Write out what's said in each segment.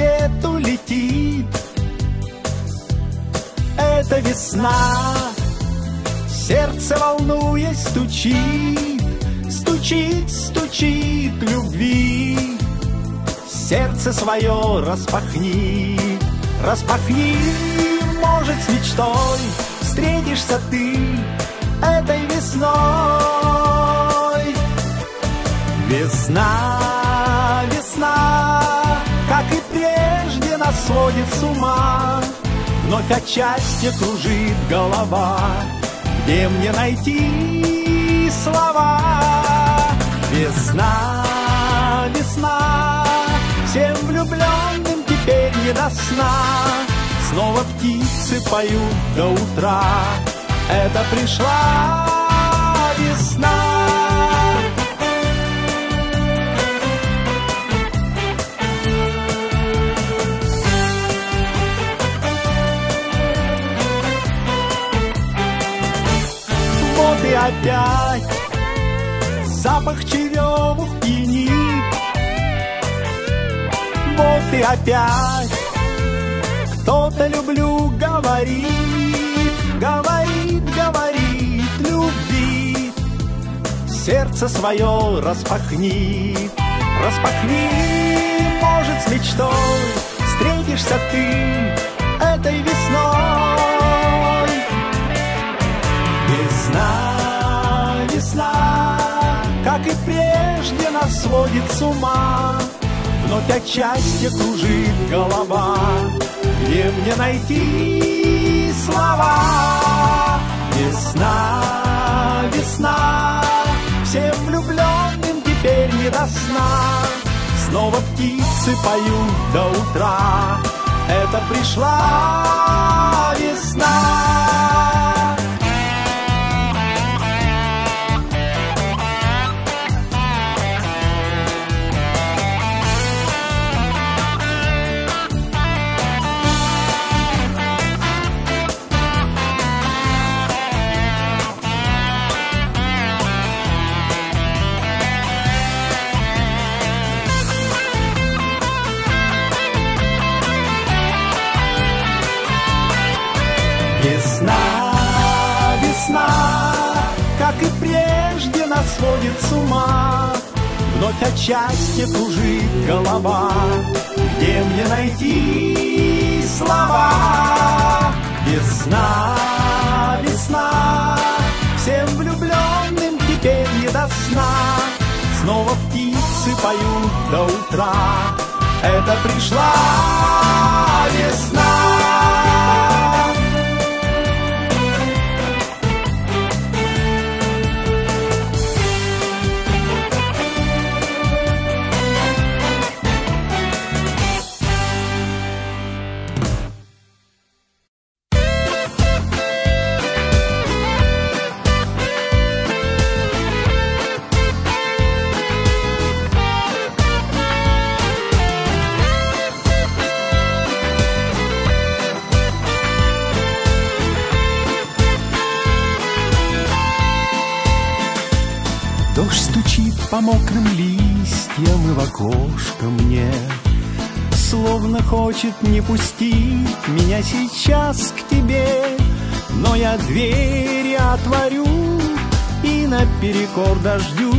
Свету летит Это весна Сердце волнуясь стучит Стучит, стучит любви. Сердце свое распахни Распахни, может, с мечтой Встретишься ты этой весной. Весна, весна, сводит с ума. Вновь от счастья кружит голова. Где мне найти слова? Весна, весна, всем влюбленным теперь не до сна. Снова птицы поют до утра. Это пришла весна опять запах черемух пьянит Вот и опять кто-то люблю говорит, говорит, говорит любви. Сердце свое распахни, распахни, может, с мечтой встретишься ты этой весной. Нас сводит с ума, Вновь от счастья кружит голова, Где мне найти слова? Весна, весна, Всем влюбленным теперь не до сна, Снова птицы поют до утра, Это пришла весна. Сводит с ума. Вновь от счастья кружит голова, где мне найти слова? Весна, весна, всем влюбленным теперь не до сна. Снова птицы поют до утра, это пришла весна. Дождь стучит по мокрым листьям и в окошко мне. Словно хочет не пустить меня сейчас к тебе. Но я двери отворю и наперекор дождю.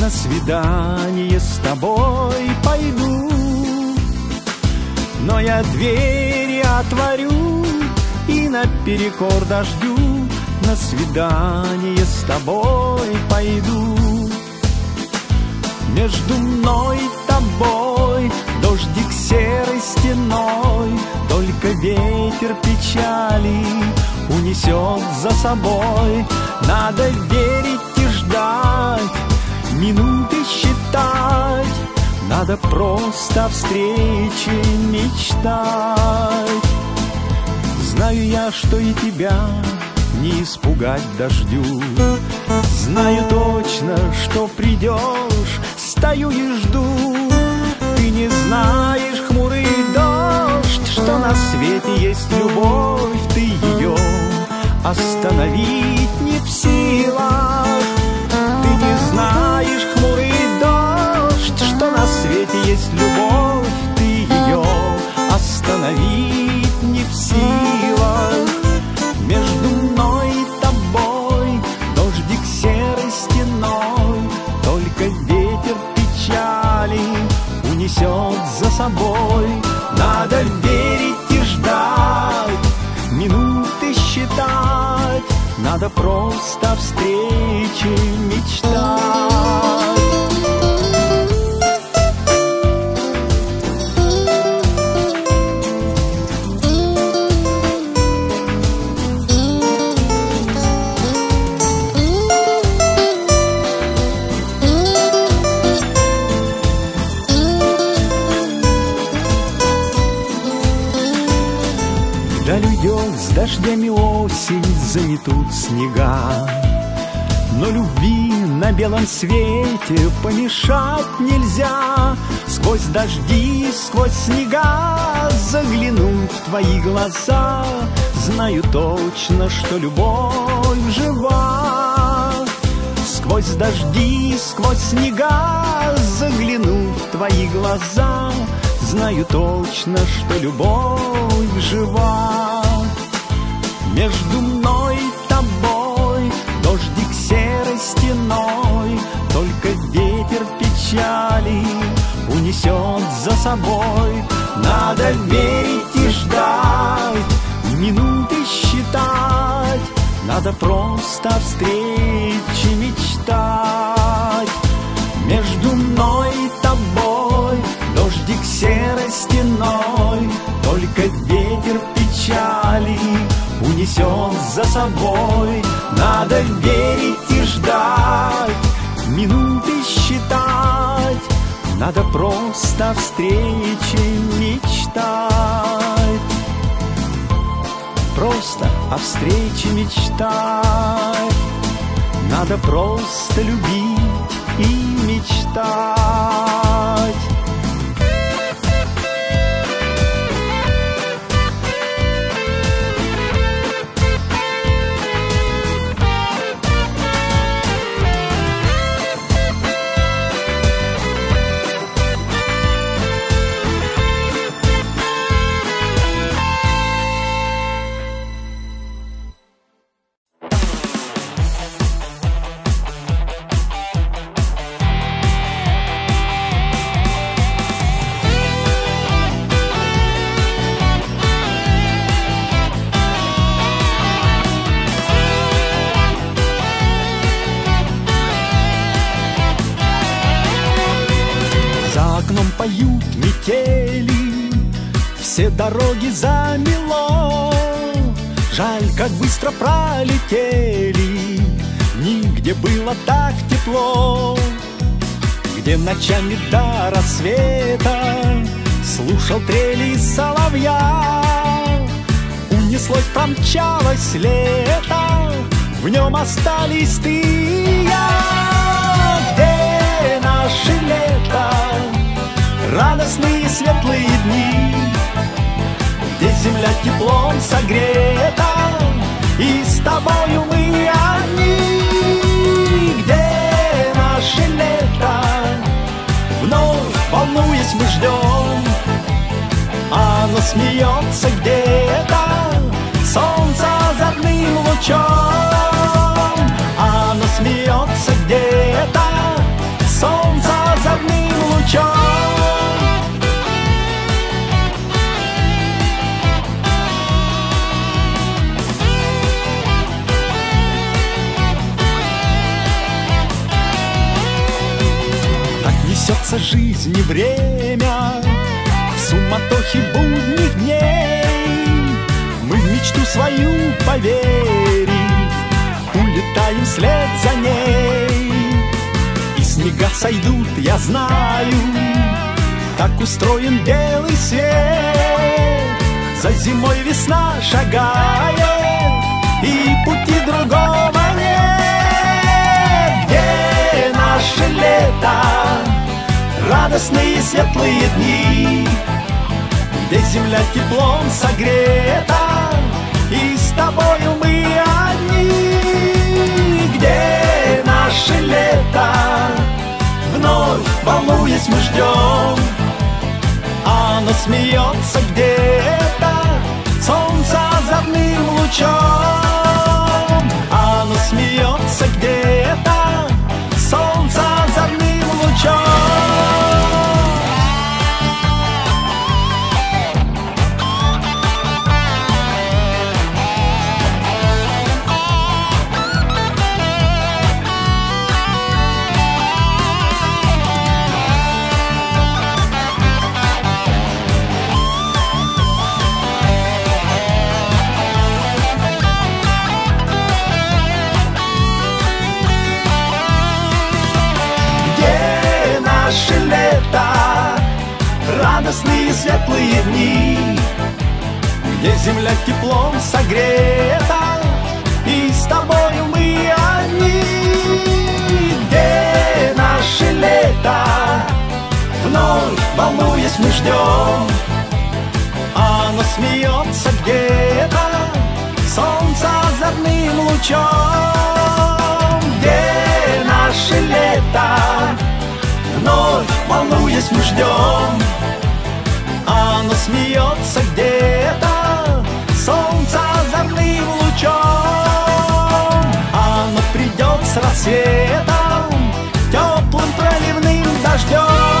На свидание с тобой пойду. Но я двери отворю и наперекор дождю. На свидание с тобой пойду между мной и тобой Дождик серой стеной Только ветер печали Унесет за собой. Надо верить и ждать Минуты считать Надо просто о встрече мечтать. Знаю я, что и тебя не испугать дождю. Знаю точно, что придешь, стою и жду. Ты не знаешь, хмурый дождь, что на свете есть любовь Ты ее остановить не в силах. Ты не знаешь, хмурый дождь, что на свете есть любовь Ты остановить не в силах Надо просто встречи мечтать дождями осень заметут снега. Но любви на белом свете помешать нельзя. Сквозь дожди, сквозь снега заглянуть в твои глаза. Знаю точно, что любовь жива. Сквозь дожди, сквозь снега заглянуть в твои глаза. Знаю точно, что любовь жива. Между мной и тобой Дождик серой стеной Только ветер печали Унесет за собой. Надо верить и ждать Минуты считать Надо просто встречи мечтать. Между мной и тобой Дождик серой стеной Только ветер печали унесет за собой. Надо верить и ждать, минуты считать, надо просто встречи мечтать. Просто о встрече мечтать, надо просто любить и мечтать. Дороги замело. Жаль, как быстро пролетели. Нигде было так тепло. Где ночами до рассвета Слушал трели соловья. Унеслось, промчалось лето. В нем остались ты и я. Где наше лето Радостные светлые дни земля теплом согрета, И с тобою мы одни, где наше лето. Вновь волнуясь мы ждем, оно смеется где-то, Солнце озорным лучом, оно смеется где-то, Солнце озорным лучом. Несется жизнь и время В суматохе будних дней. Мы в мечту свою поверив Улетаем вслед за ней. И снега сойдут, я знаю Так устроен белый свет. За зимой весна шагает И пути другого нет. Где наше лето? Радостные светлые дни, Где земля теплом согрета, И с тобою мы одни, Где наше лето, Вновь волнуясь мы ждем, Оно смеется где-то лучом. Оно смеется где-то Солнце озорным лучом радостные светлые дни, Где земля теплом согрета, и с тобою мы одни. Где наше лето, вновь волнуясь мы ждем, Оно смеется где-то, солнце озорным лучом. Где наше лето, вновь волнуясь мы ждем, смеется где-то, солнце озорным лучом. Оно придет с рассветом, теплым проливным дождем.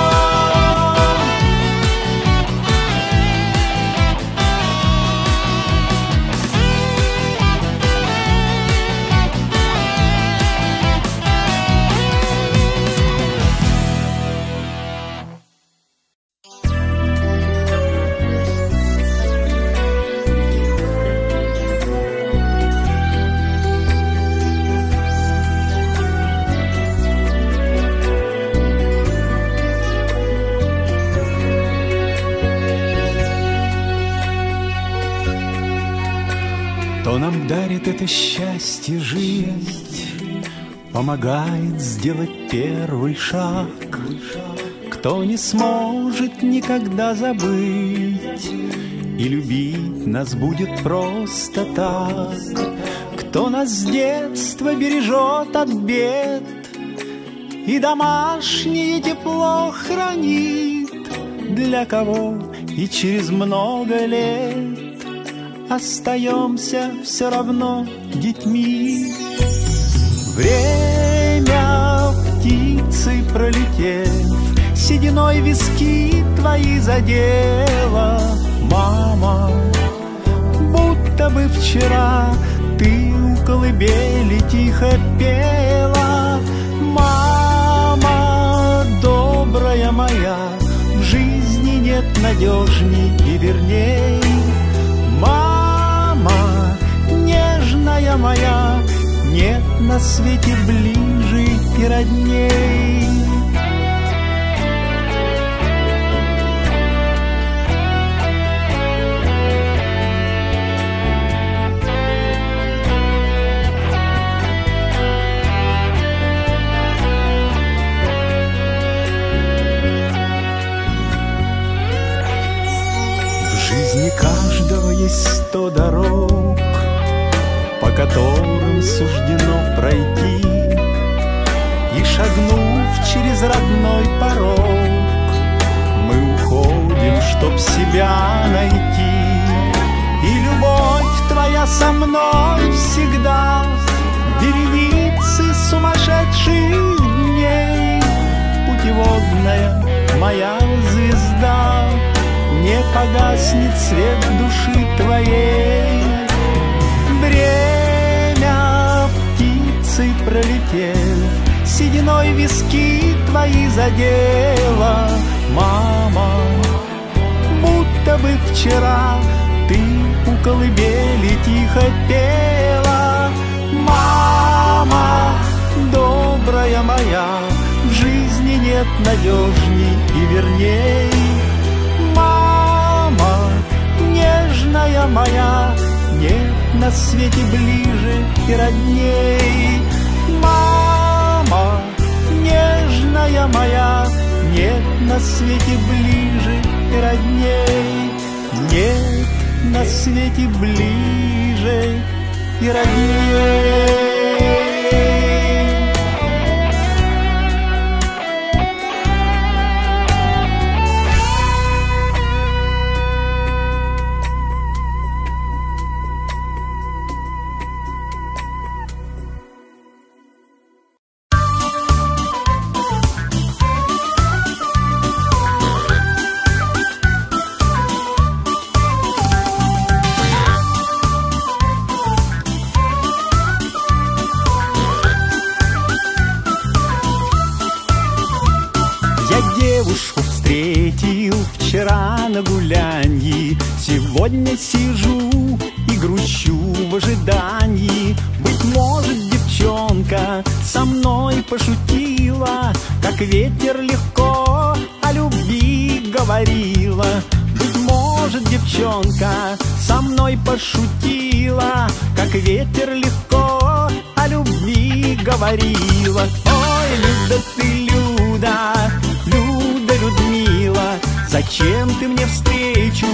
Кто нам дарит это счастье жить, Помогает сделать первый шаг, Кто не сможет никогда забыть? И любить нас будет просто так, Кто нас с детства бережет от бед? И домашнее тепло хранит, Для кого и через много лет остаемся все равно детьми. Время птицы пролетев, сединой виски твои задела, мама. Будто бы вчера ты у колыбели тихо пела, мама добрая моя, в жизни нет надежней и верней. Нежная моя, нет на свете ближе и родней. Жизни каждого есть сто дорог, которым суждено пройти. И шагнув через родной порог, Мы уходим, чтоб себя найти. И любовь твоя со мной всегда в Веренице сумасшедших дней Путеводная моя звезда Не погаснет свет души твоей птицы пролетев Сединой виски твои задела. Мама, будто бы вчера Ты у колыбели тихо пела. Мама, добрая моя В жизни нет надежней и верней. Мама, нежная моя Нет на свете ближе и родней нежная моя Нет на свете ближе и родней. Нет на свете ближе и родней сижу и грущу в ожидании. Быть может, девчонка со мной пошутила Как ветер легко о любви говорила. Быть может, девчонка со мной пошутила Как ветер легко о любви говорила. Ой, Люда ты, Люда, Люда, Людмила Зачем ты мне встречу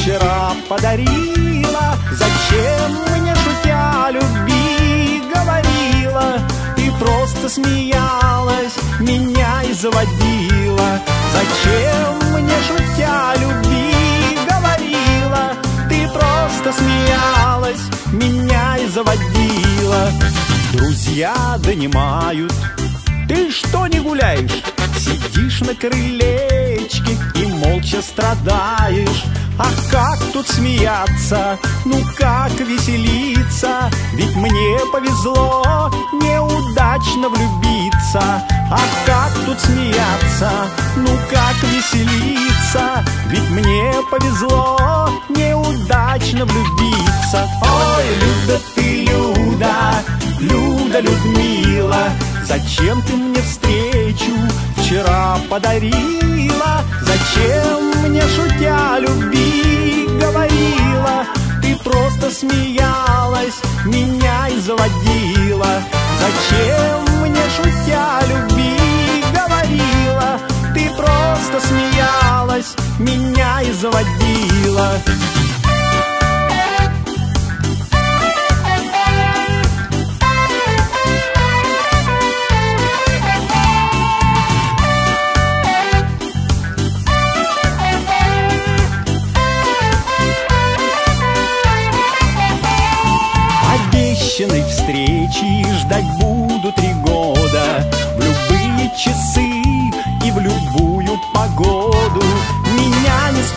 вчера подарила? Зачем мне, шутя, любви говорила? Ты просто смеялась, меня и заводила Зачем мне, шутя, любви говорила? Ты просто смеялась, меня и заводила Друзья донимают Ты что не гуляешь? Сидишь на крылечке и молча страдаешь А как тут смеяться? Ну как веселиться? Ведь мне повезло неудачно влюбиться А как тут смеяться? Ну как веселиться? Ведь мне повезло неудачно влюбиться Ой, Люда ты, Люда, Люда, Людмила Зачем ты мне встречу вчера подарила? Зачем мне, шутя, любви говорила? Ты просто смеялась, меня и заводила Зачем мне, шутя, любви говорила? Ты просто смеялась, меня и заводила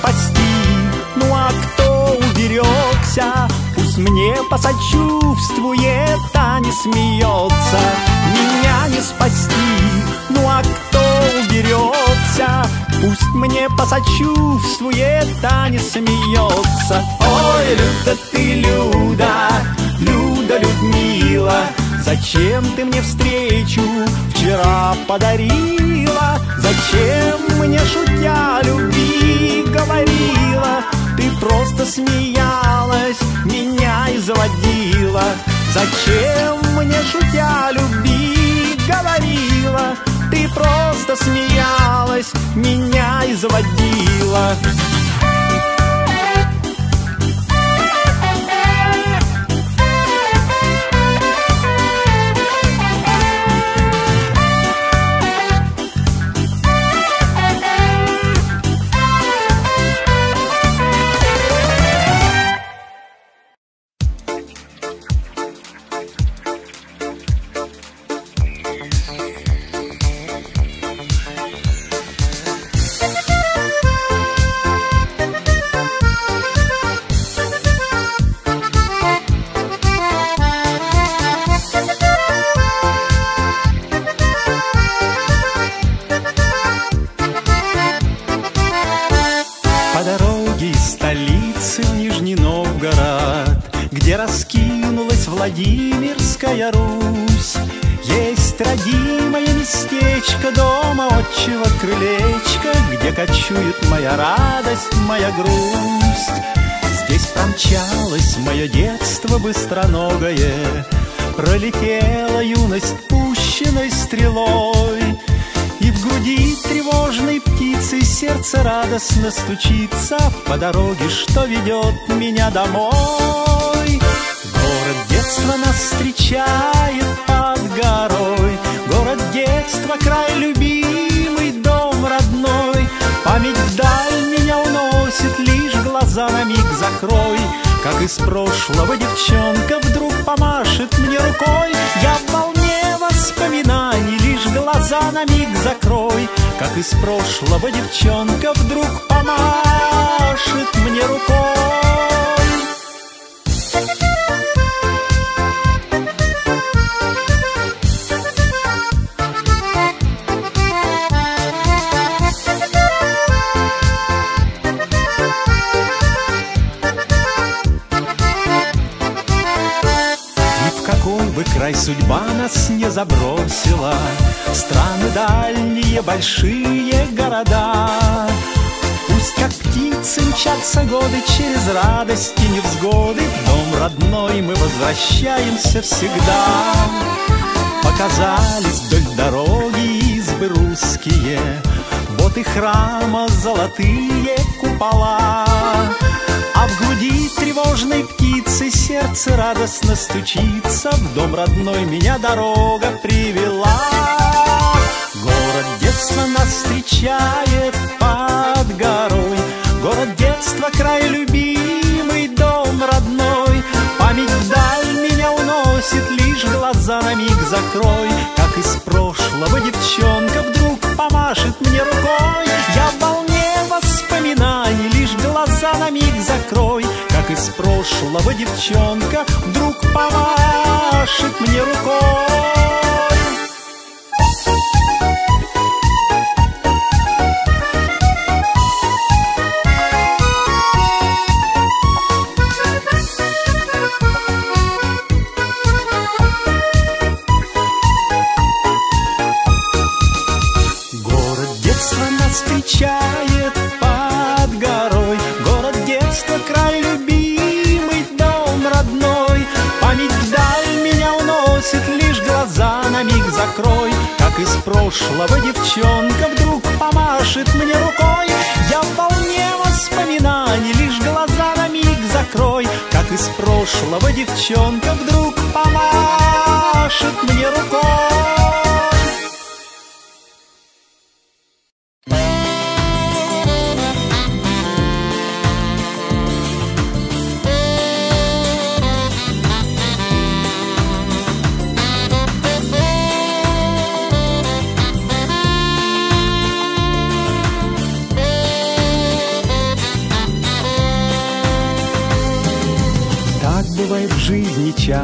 спасти, ну а кто уберегся Пусть мне посочувствует, а не смеется Меня не спасти, ну а кто уберегся Пусть мне посочувствует, а не смеется Ой, Люда ты, Люда, Люда, Людмила Зачем ты мне встречу вчера подарила? Зачем мне, шутя, любви говорила? Ты просто смеялась, меня и заводила Зачем мне, шутя, любви говорила? Ты просто смеялась, меня и заводила радостно стучится По дороге, что ведет меня домой. Город детства нас встречает под горой. Город детства, край любимый, дом родной. Память вдаль меня уносит, лишь глаза на миг закрой. Как из прошлого девчонка вдруг помашет мне рукой. Я в волне воспоминаний, лишь глаза на миг закрой Как из прошлого девчонка вдруг помашет мне рукой край судьба нас не забросила. Страны дальние, большие города. Пусть как птицы мчатся годы через радости невзгоды. В дом родной мы возвращаемся всегда. Показались вдоль дороги избы русские. Вот и храма золотые купола. А в груди тревожной птицы сердце радостно стучится В дом родной меня дорога привела. Город детства нас встречает под горой. Город детства, край любимый, дом родной. Память вдаль меня уносит, лишь глаза на миг закрой. Как из прошлого девчонка вдруг помашет мне рукой. Я в волне воспоминаний, лишь глаза на миг закрой из прошлого девчонка вдруг помашет мне рукой закрой Как из прошлого девчонка вдруг помашет мне рукой. Я в волне воспоминаний, лишь глаза на миг закрой Как из прошлого девчонка вдруг помашет мне рукой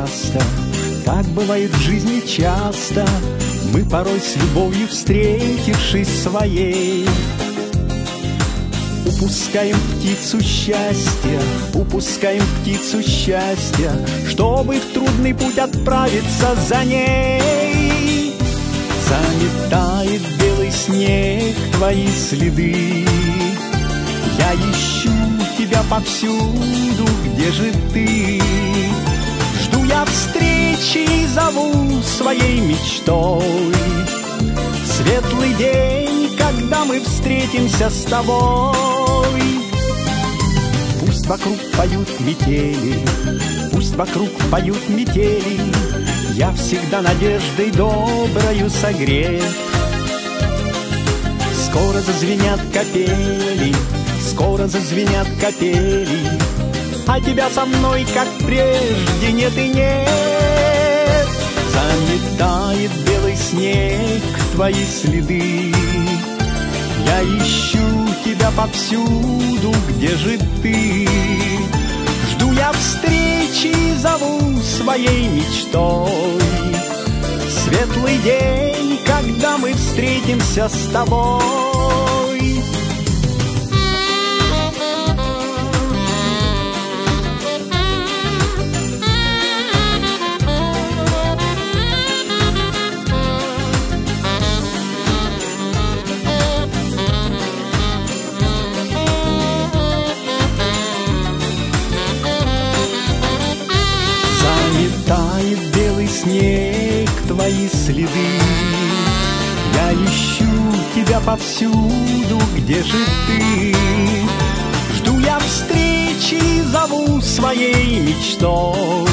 часто, так бывает в жизни часто, Мы порой с любовью встретившись своей, Упускаем птицу счастья, упускаем птицу счастья, Чтобы в трудный путь отправиться за ней. Заметает белый снег твои следы, Я ищу тебя повсюду, где же ты? Встречи зову своей мечтой. Светлый день, когда мы встретимся с тобой. Пусть вокруг поют метели, пусть вокруг поют метели, Я всегда надеждой доброю согрет. Скоро зазвенят капели, скоро зазвенят капели, А тебя со мной, как прежде, нет и нет. Заметает белый снег твои следы, Я ищу тебя повсюду, где же ты? Жду я встречи, зову своей мечтой. Светлый день, когда мы встретимся с тобой. Снег твои следы. Я ищу тебя повсюду, где же ты? Жду я встречи, зову своей мечтой.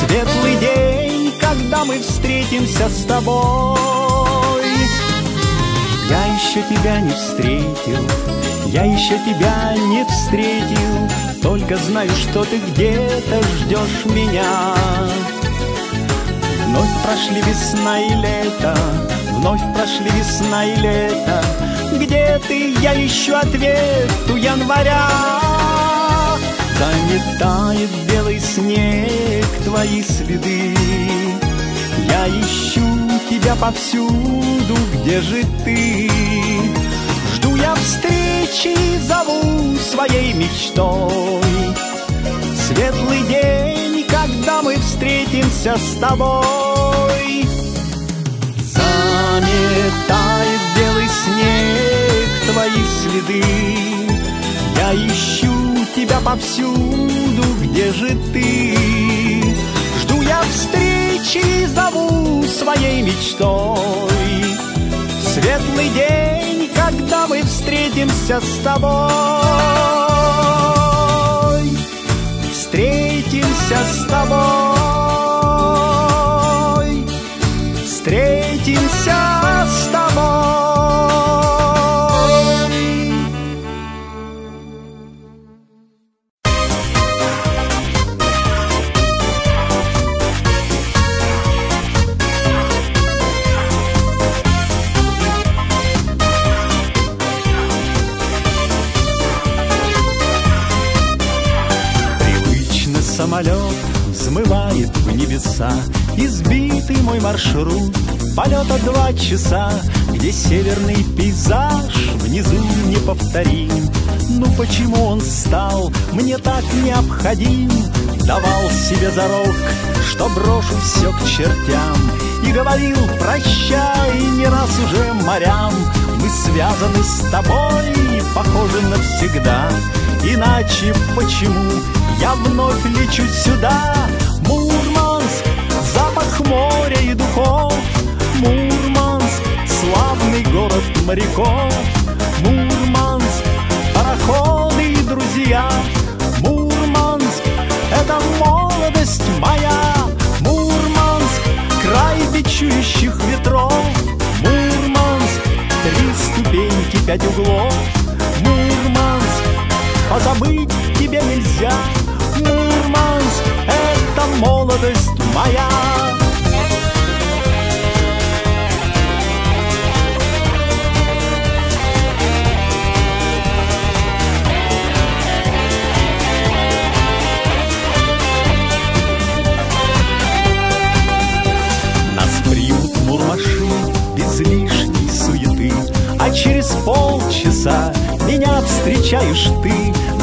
Светлый день, когда мы встретимся с тобой. Я еще тебя не встретил, я еще тебя не встретил. Только знаю, что ты где-то ждешь меня Вновь прошли весна и лето, вновь прошли весна и лето. Где ты, я ищу ответ у января. Заметает белый снег твои следы. Я ищу тебя повсюду, где же ты? Жду я встречи, зову своей мечтой. Светлый день, когда мы встретимся с тобой. Заметает белый снег твои следы, Я ищу тебя повсюду, где же ты? Жду я встречи, зову своей мечтой. Светлый день, когда мы встретимся с тобой встретимся с тобой, маршрут. Полета два часа Где северный пейзаж внизу неповторим Ну почему он стал мне так необходим? Давал себе зарок, что брошу все к чертям. И говорил прощай не раз уже морям. Мы связаны с тобой, похожи навсегда. Иначе почему я вновь лечу сюда? Моря и духов. Мурманск, славный город моряков. Мурманск, пароходы и друзья. Мурманск, это молодость моя. Мурманск, край бичующих ветров. Мурманск, три ступеньки, пять углов. Мурманск, позабыть тебе нельзя. Мурманск, это молодость моя Через полчаса. Меня встречаешь ты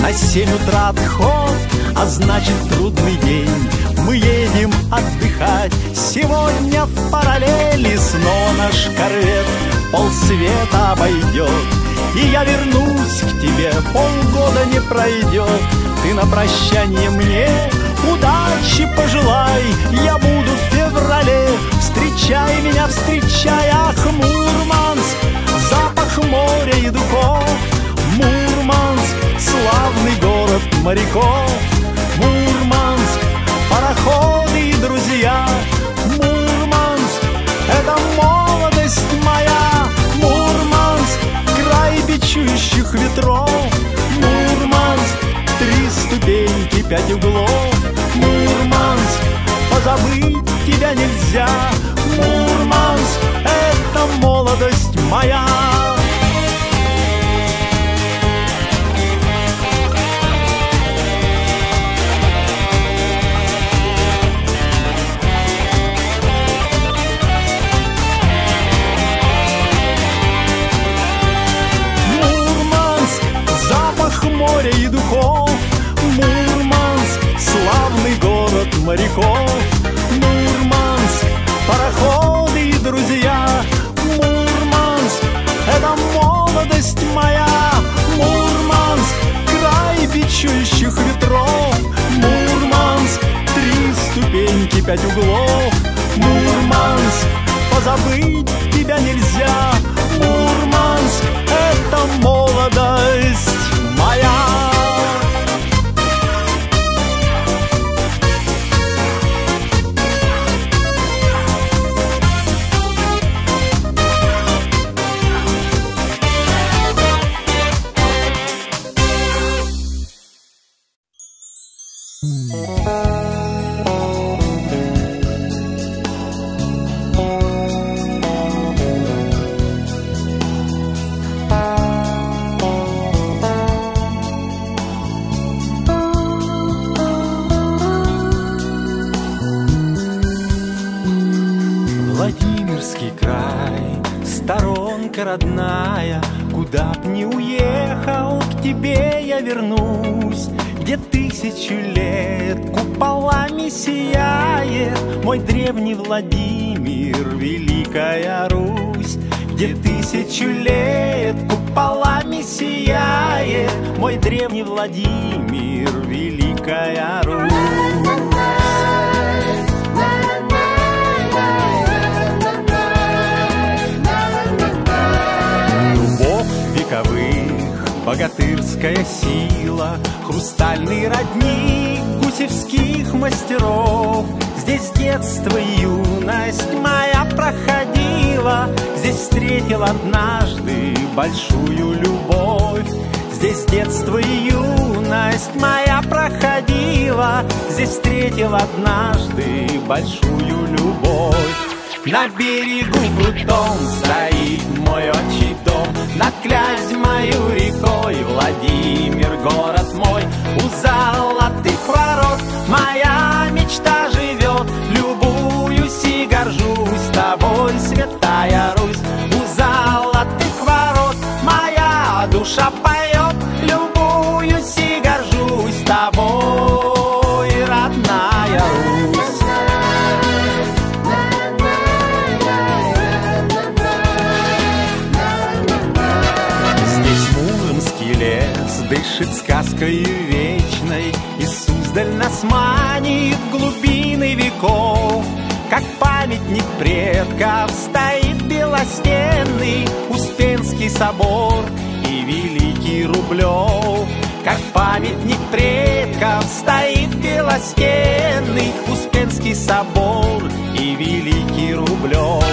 На семь утра отход, а значит трудный день. Мы едем отдыхать. Сегодня в параллели Снова наш корвет. Полсвета обойдет И я вернусь к тебе, полгода не пройдет. Ты на прощание мне удачи пожелай. Я буду в феврале, встречай меня, встречай Ах, Мурманск, запах моря и духов. Мурманск, славный город моряков. Мурманск, пароходы и друзья. Мурманск, это молодость моя. Мурманск, край бичующих ветров. Мурманск, три ступеньки, пять углов. Мурманск, позабыть тебя нельзя. Мурманск, это молодость моя моря и духов. Мурманск, славный город моряков. Мурманск, пароходы и друзья. Мурманск, это молодость моя. Мурманск, край бичующих ветров. Мурманск, три ступеньки, пять углов. Мурманск, позабыть тебя нельзя. Мурманск, это молодость моя Владимирский Владимир, Великая Русь вековых, богатырская сила, Хрустальный родник гусевских мастеров. Здесь детство и юность моя проходила, Здесь встретил однажды большую любовь. Здесь детство и юность моя проходила, Здесь встретил однажды большую любовь. На берегу крутом стоит мой отчий дом, Над Клязьмою рекой Владимир, город мой. У золотых ворот моя мечта живет, Любуюсь и горжусь тобой, святая Русь. У золотых ворот моя душа поет, памятник предков стоит белостенный Успенский собор и Великий Рублев. Как памятник предков стоит белостенный Успенский собор и Великий Рублев.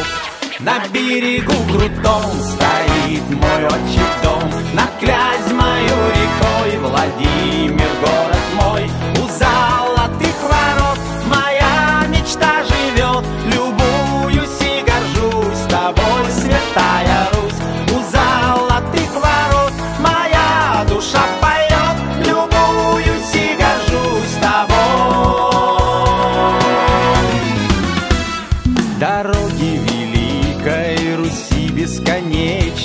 На берегу крутом стоит мой отчий дом Над Клязьмою рекой Владимир, город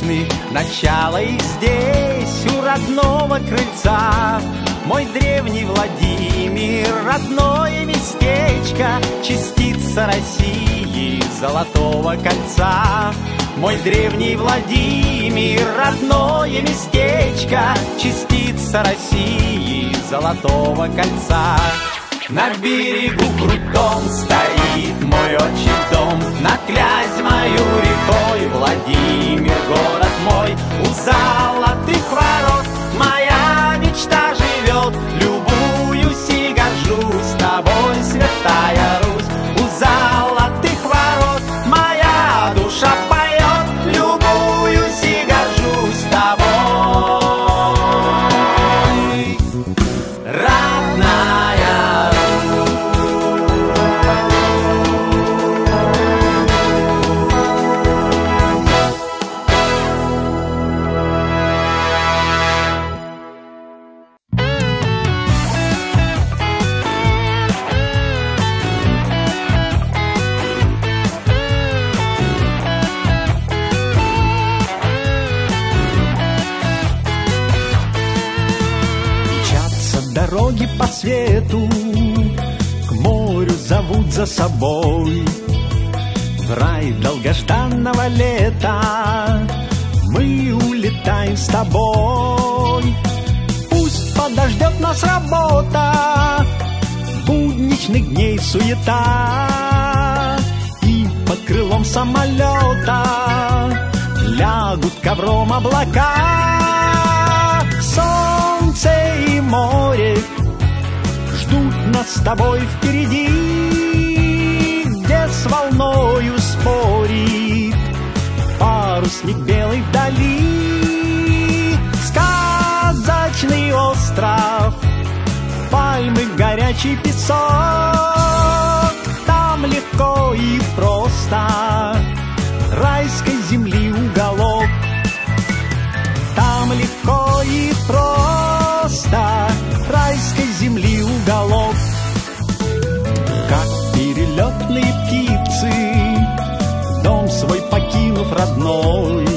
бесконечны Начало и здесь, у родного крыльца. Мой древний Владимир, родное местечко Частица России, золотого кольца. Мой древний Владимир, родное местечко Частица России, золотого кольца. На берегу крутом стоит мой отчий дом Над Клязьмою рекой Владимир, город мой У золотых ворот моя мечта живет за собой. В рай долгожданного лета Мы улетаем с тобой. Пусть подождет нас работа, Будничных дней суета, И под крылом самолета Лягут ковром облака. Солнце и море ждут нас с тобой впереди, волною спорит парусник белый вдали. Сказочный остров, пальмы, горячий песок, Там легко и просто райской земли уголок. Там легко и просто райской земли уголок. Покинув родной,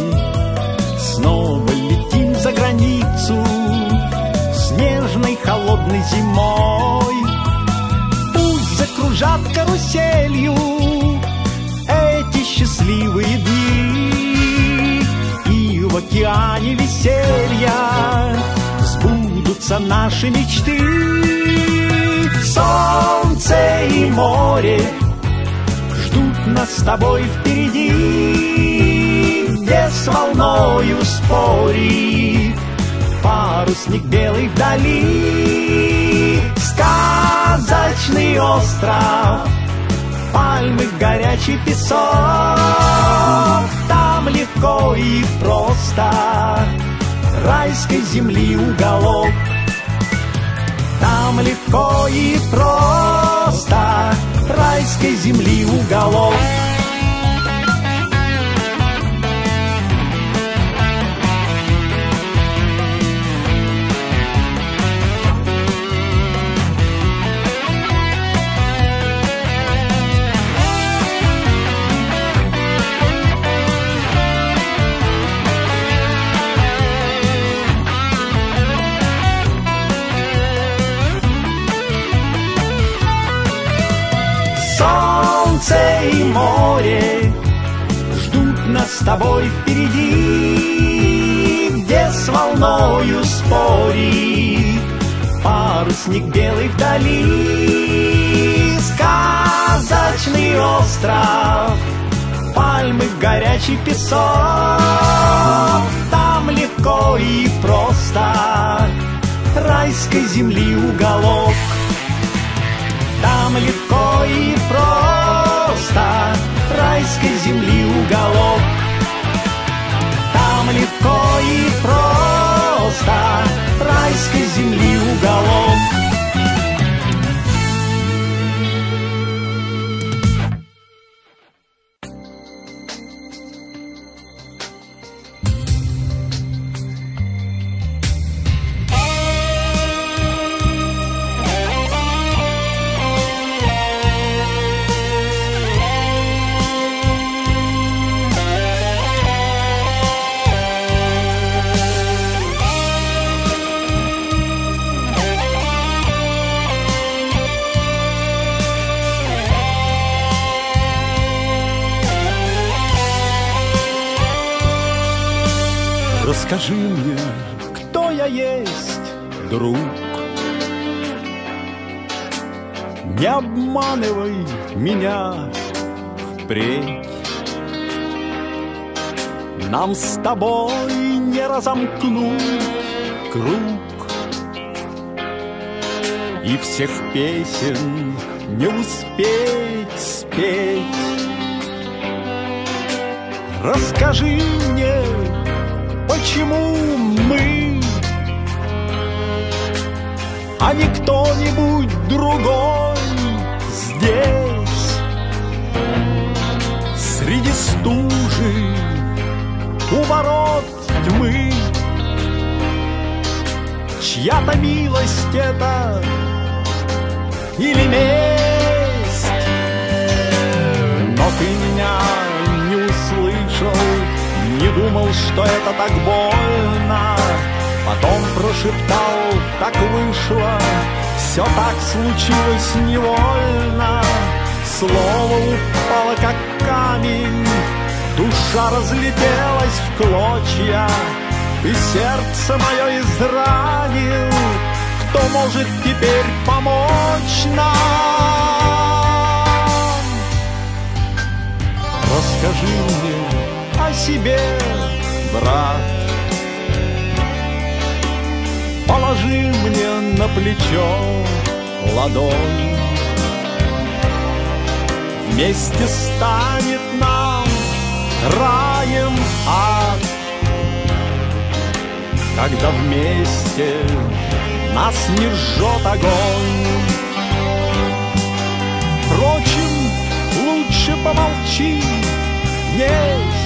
Снова летим за границу, снежной холодной зимой. Пусть закружат каруселью эти счастливые дни, И в океане веселья сбудутся наши мечты. Солнце и море нас с тобой впереди, Где с волною спорит парусник белый вдали. Сказочный остров, пальмы, горячий песок, Там легко и просто. Райской земли уголок. Там легко и просто райской земли уголок. Солнце и море ждут нас с тобой впереди, где с волною спорит парусник белый вдали. Сказочный остров, пальмы, горячий песок, там легко и просто райской земли уголок. Там легко и просто райской земли уголок. Там легко и просто райской земли уголок. Друг. Не обманывай меня впредь. Нам с тобой не разомкнуть круг И всех песен не успеть спеть. Расскажи мне, почему мы, а не кто-нибудь другой здесь, среди стужи у ворот тьмы, чья-то милость это или месть, но ты меня не услышал не думал, что это так больно Потом прошептал, так вышло Все так случилось невольно Слово упало, как камень Душа разлетелась в клочья Ты сердце мое изранил Кто может теперь помочь нам? Расскажи мне о себе, брат. Положи мне на плечо ладонь. Вместе станет нам раем ад, Когда вместе нас не жжет огонь. Впрочем, лучше помолчи, есть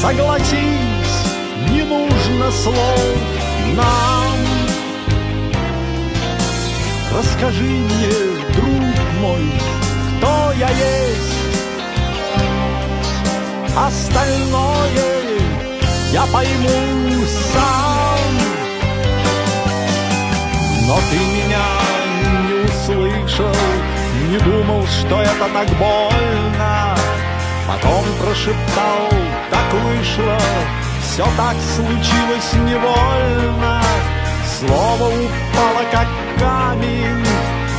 Согласись, нужно слов нам. Расскажи мне, друг мой, кто я есть. Остальное я пойму сам. Ты меня не услышал, не думал, что это так больно. Потом прошептал, так вышло, все так случилось невольно. Слово упало, как камень,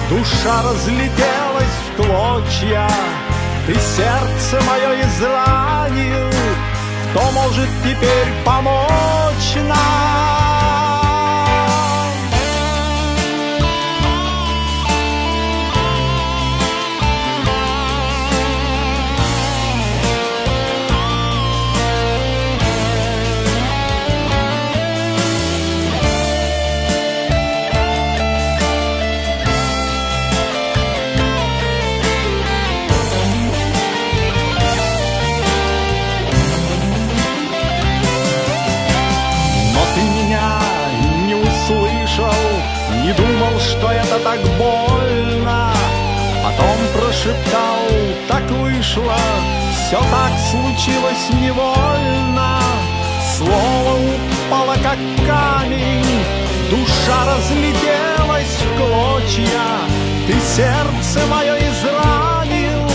душа разлетелась в клочья. Ты сердце мое изранил, кто может теперь помочь нам? Прошептал, так вышло. Все так случилось невольно. Слово упало, как камень. Душа разлетелась в клочья. Ты сердце мое изранил.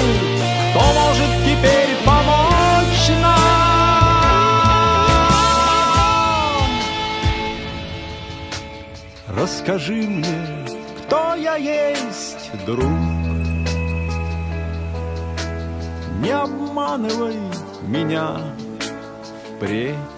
Кто может теперь помочь нам? Расскажи мне, кто я есть, друг. Не обманывай меня впредь.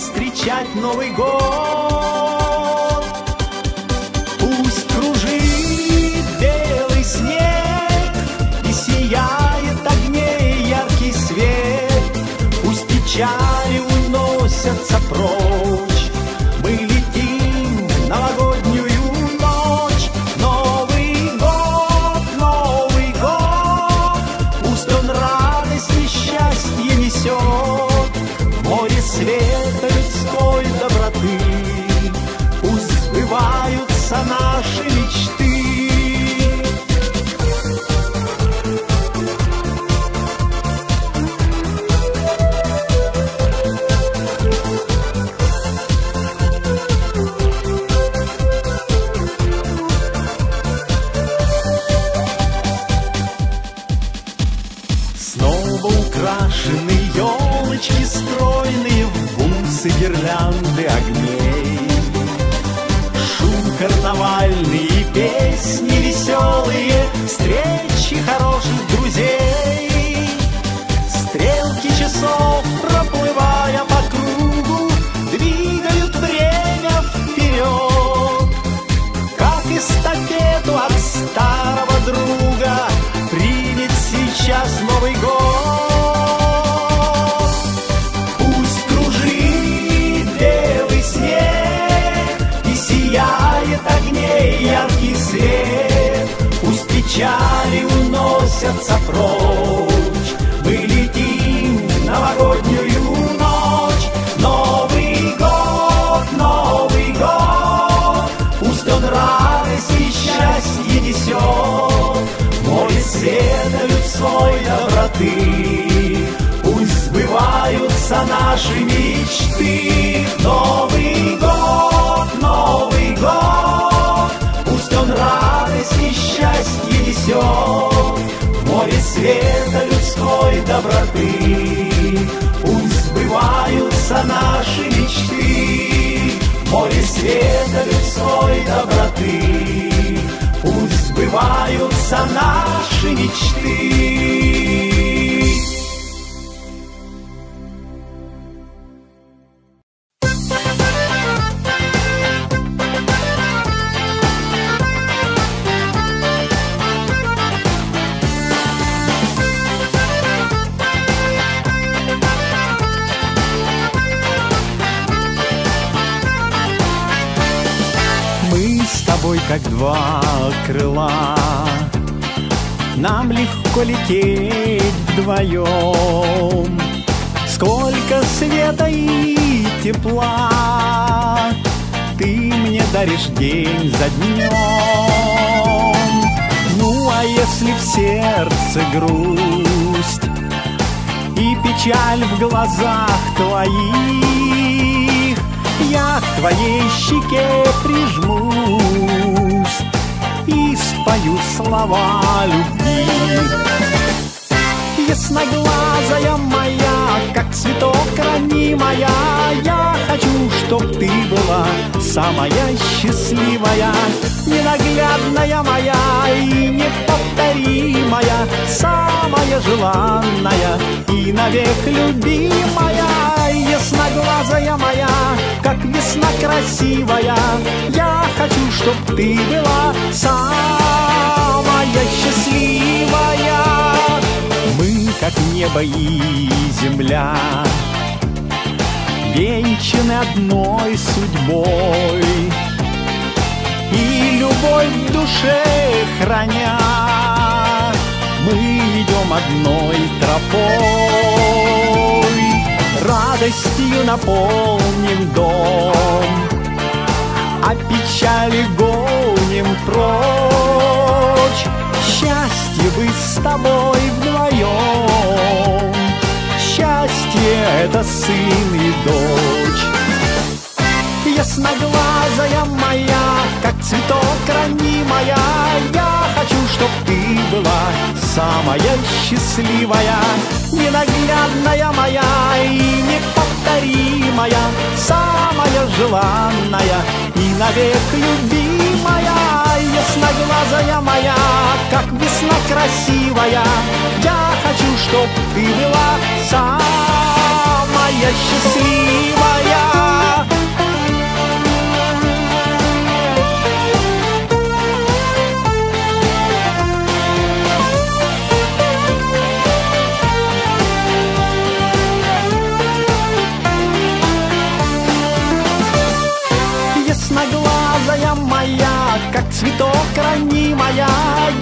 встречать Новый год. Света людской доброты. Пусть сбывают сбудутся наши мечты. Как два крыла. Нам легко лететь вдвоем, Сколько света и тепла Ты мне даришь день за днем. Ну, а если в сердце грусть И печаль в глазах твоих, Я к твоей щеке прижмусь и спою слова любви. Ясноглазая моя, как цветок ранимая, Я хочу, чтоб ты была самая счастливая, Ненаглядная моя и неповторимая, Самая желанная и навек любимая, Ясноглазая моя, как весна красивая, Я хочу, чтоб ты была самая счастливая. Мы, как небо и земля, Венчаны одной судьбой, И любовь в душе храня, Мы идем одной тропой, Радостью наполним дом, А печали гоним прочь. Счастье быть с тобой вдвоем, Счастье — это сын и дочь. Ясноглазая моя, как цветок ранимая, Я хочу, чтоб ты была самая счастливая, Ненаглядная моя и неповторимая, Самая желанная и навек любимая, Ясноглазая моя, как весна красивая, Я хочу, чтоб ты была самая счастливая. Как цветок ранимая,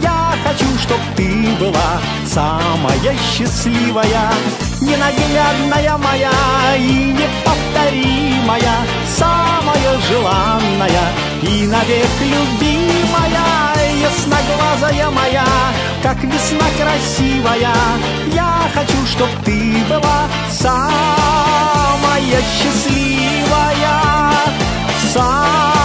Я хочу, чтоб ты была самая счастливая, Ненаглядная моя и неповторимая, Самая желанная и навек любимая, Ясноглазая моя, как весна красивая, Я хочу, чтоб ты была самая счастливая, самая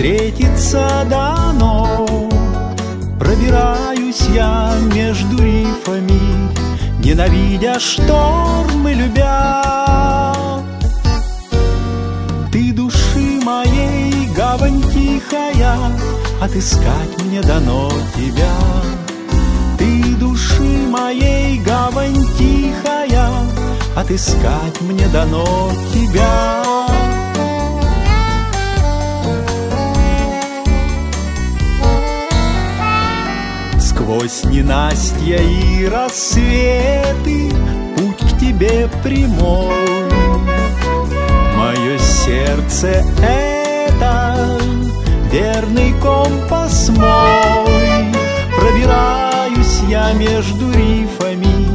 встретиться дано. Пробираюсь я между рифами, ненавидя штормы, любя. Ты души моей гавань тихая, Отыскать мне дано тебя. Ты души моей гавань тихая, Отыскать мне дано тебя. Сквозь ненастья и рассветы Путь к тебе прямой. Мое сердце — это верный компас мой. Пробираюсь я между рифами,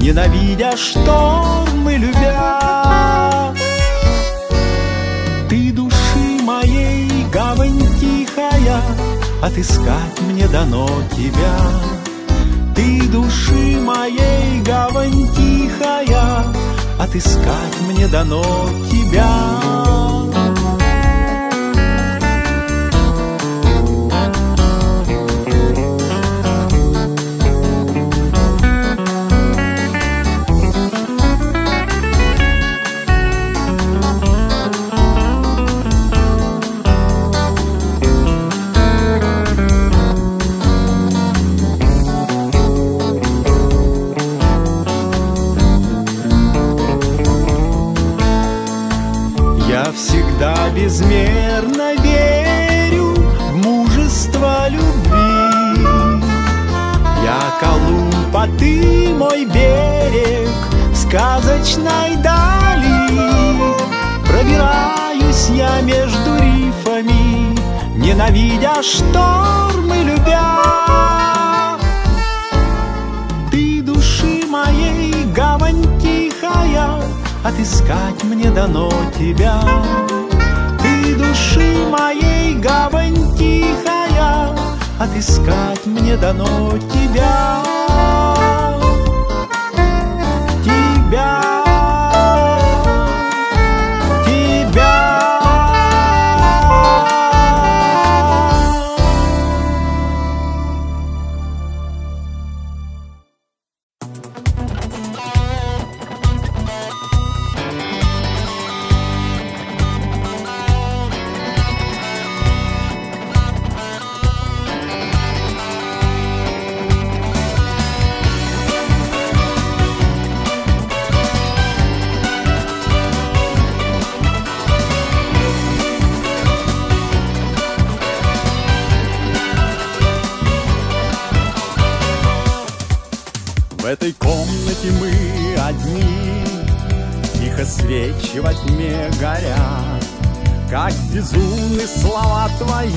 ненавидя штормы, любя. Отыскать мне дано тебя. Ты души моей гавань тихая, отыскать мне дано тебя. Ненавидя штормы, любя. Ты души моей гавань тихая, отыскать мне дано тебя души моей гавань тихая, Отыскать мне дано тебя, тебя. Безумны слова твои,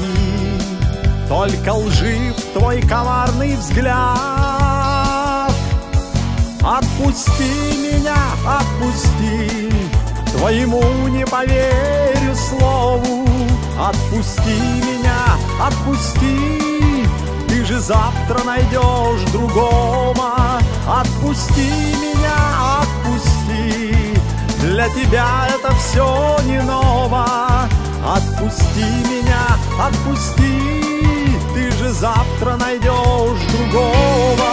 Только лжив твой коварный взгляд. Отпусти меня, отпусти, Твоему не поверю слову. Отпусти меня, отпусти, Ты же завтра найдешь другого. Отпусти меня, отпусти, Для тебя это все не ново. Отпусти меня, отпусти, ты же завтра найдешь другого.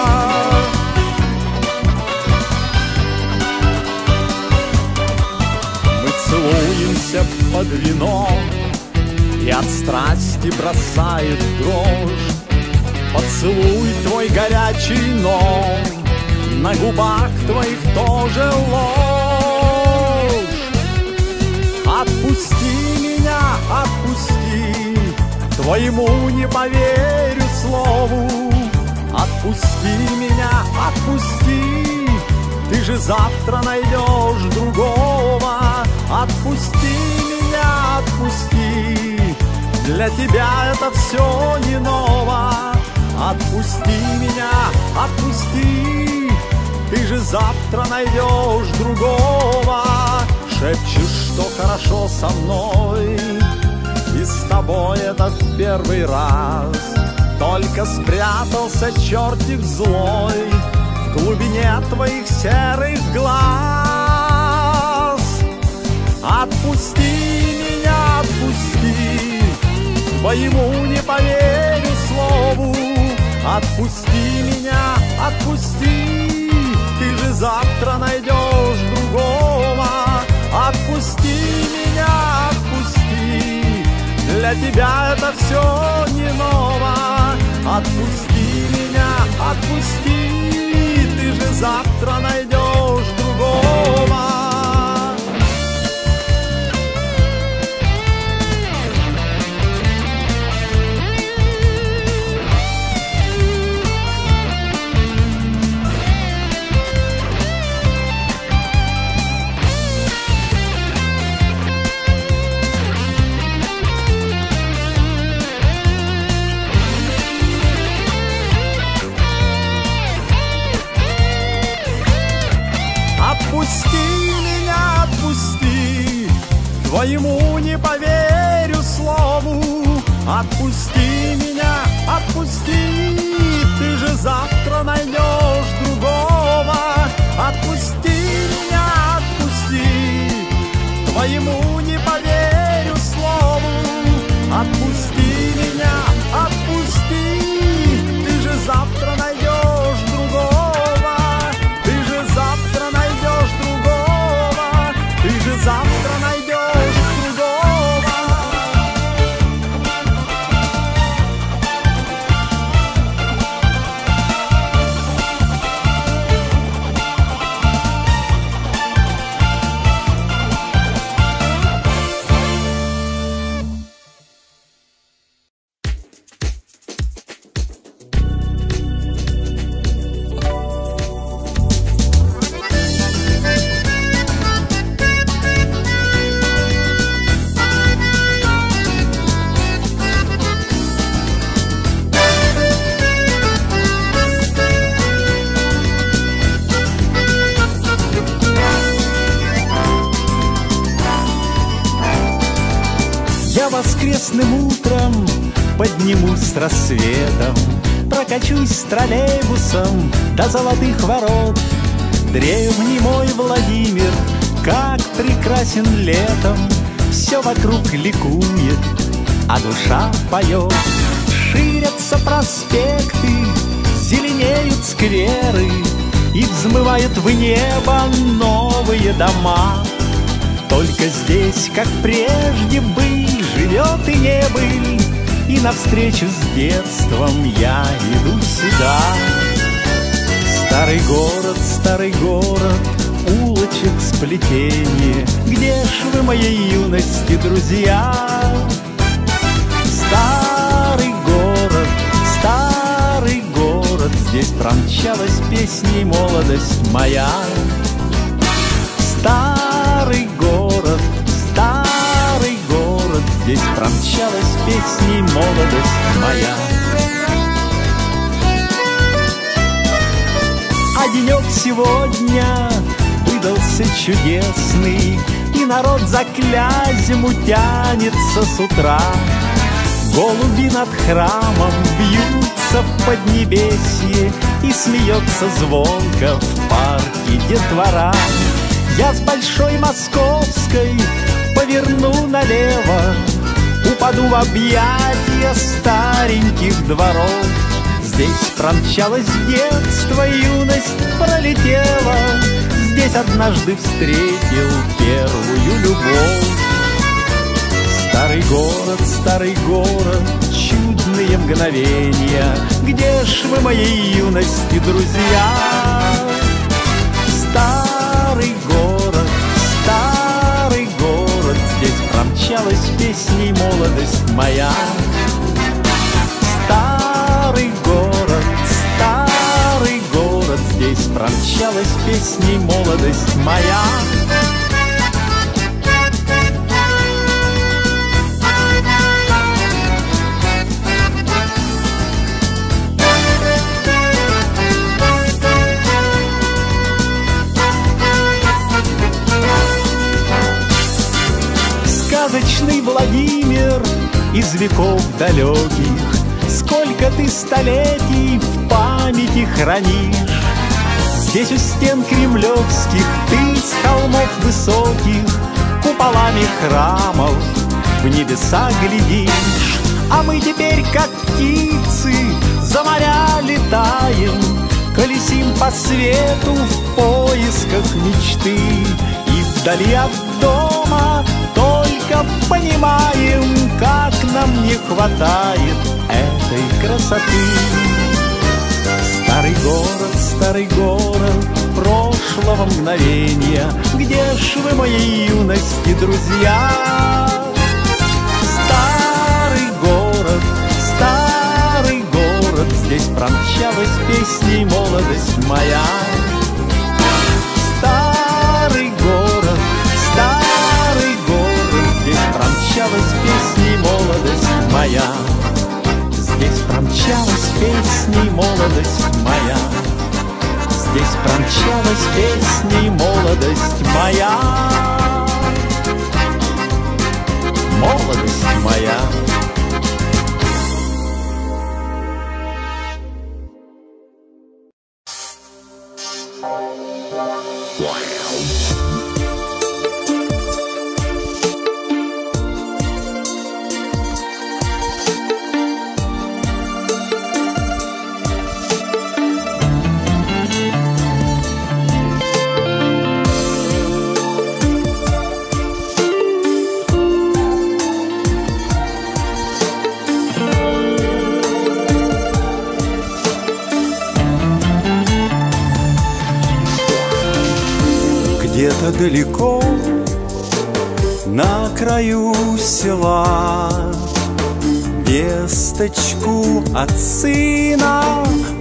Мы целуемся под вино, и от страсти бросает дрожь. Поцелуй твой горячий, но на губах твоих тоже ложь. Твоему не поверю слову. Отпусти меня, отпусти, Ты же завтра найдешь другого. Отпусти меня, отпусти, Для тебя это все не ново. Отпусти меня, отпусти, Ты же завтра найдешь другого. Шепчешь, что хорошо со мной И с тобой это первый раз. Только спрятался чертик злой В глубине твоих серых глаз. Отпусти меня, отпусти Твоему не поверю слову. Отпусти меня, отпусти Ты же завтра найдешь другого. Отпусти меня, для тебя это все не ново. Отпусти меня, отпусти, ты же завтра найдешь другого. Твоему не поверю слову. Отпусти меня, Отпусти, ты же завтра найдешь другого. Отпусти меня, отпусти. Твоему не поверю слову. Отпусти меня, С троллейбусом до золотых ворот. Древний мой Владимир, как прекрасен летом, Все вокруг ликует, а душа поет. Ширятся проспекты, зеленеют скверы, И взмывают в небо новые дома. Только здесь, как прежде был, живет и не был, И навстречу с детством я иду сюда. Старый город, старый город, улочек сплетение, Где ж вы моей юности, друзья? Старый город, старый город, Здесь промчалась песней молодость моя. Старый Здесь промчалась песней молодость моя. А денек сегодня выдался чудесный, И народ за клязему тянется с утра. Голуби над храмом бьются в поднебесье И смеется звонко в парке детвора. Я с Большой Московской поверну налево, Упаду в объятия стареньких дворов. Здесь промчалось детство, юность пролетела, Здесь однажды встретил первую любовь. Старый город, старый город, чудные мгновения, Где ж вы моей юности, друзья? Старый Промчалась песней молодость моя. Старый город, старый город, Здесь промчалась песней молодость моя. Сказочный Владимир из веков далеких, Сколько ты столетий в памяти хранишь. Здесь у стен кремлевских ты с холмов высоких Куполами храмов в небеса глядишь. А мы теперь, как птицы, за моря летаем, Колесим по свету в поисках мечты И вдали от понимаем, Как нам не хватает этой красоты. Старый город, старый город прошлого мгновения, Где ж вы моей юности, друзья? Старый город, старый город, Здесь промчалась песней молодость моя. Моя. Здесь промчалась песней молодость моя. Здесь промчалась песней молодость моя. Молодость моя. От сына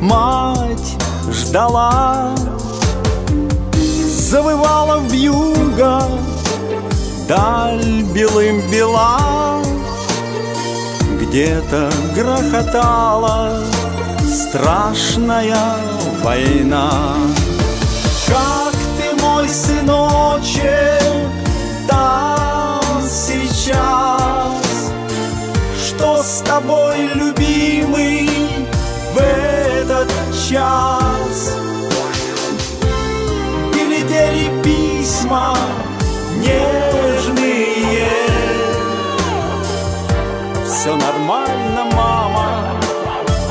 мать ждала. Завывала в юго даль белым бела. Где-то грохотала страшная война. Как ты, мой сыночек, там сейчас Что с тобой, любимый, этот час И летели письма нежные. Все нормально, мама,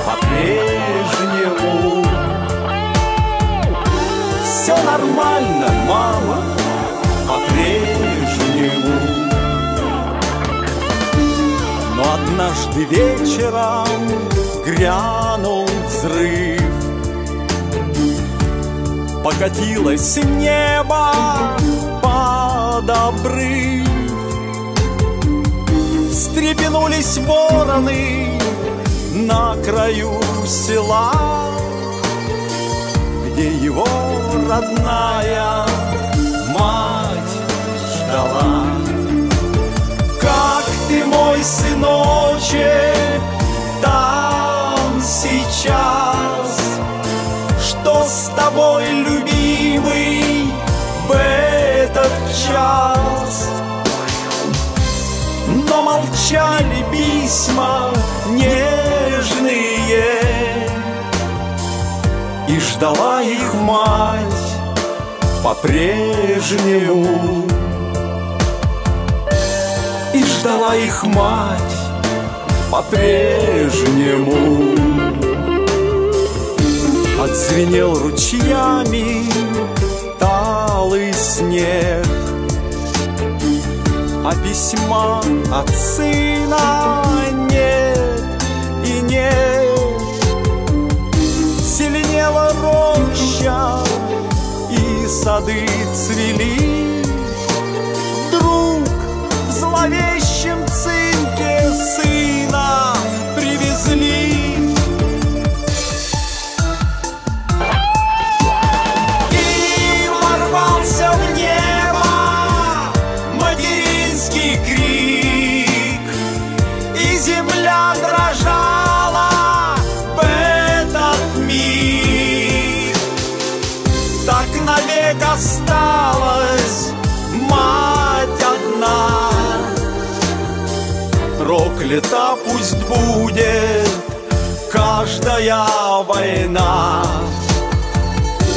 по-прежнему. Все нормально, мама, по-прежнему. Но однажды вечером грянул взрыв Покатилось небо под обрыв. Встрепенулись вороны на краю села Где его родная мать ждала. Как ты, мой сыночек, там сейчас С тобой, любимый, в этот час. Но молчали письма нежные И ждала их мать по-прежнему. И ждала их мать по-прежнему Отзвенел ручьями талый снег. А письма от сына нет и нет. Зеленела роща и сады цвели. Вдруг в Проклята пусть будет каждая война.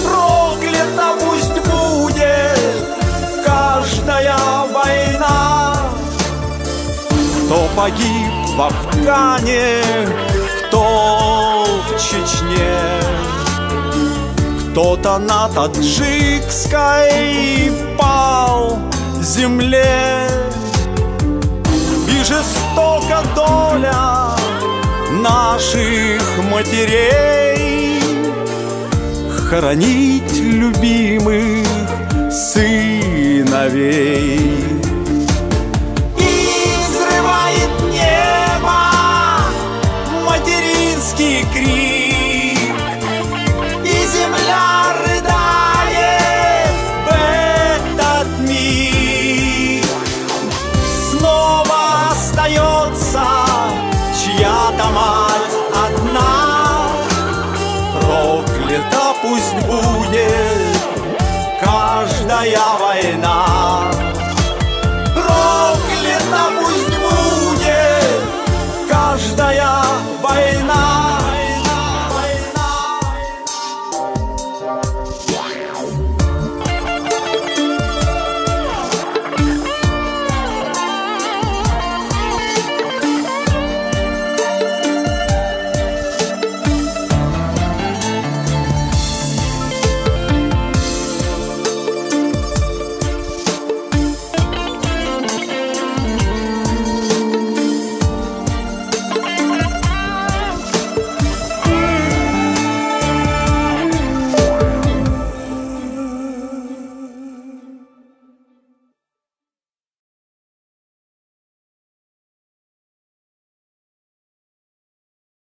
Проклята пусть будет каждая война. Кто погиб в Афгане, кто в Чечне Кто-то на таджикской пал земле. И жестока доля наших матерей. Хоронить любимых сыновей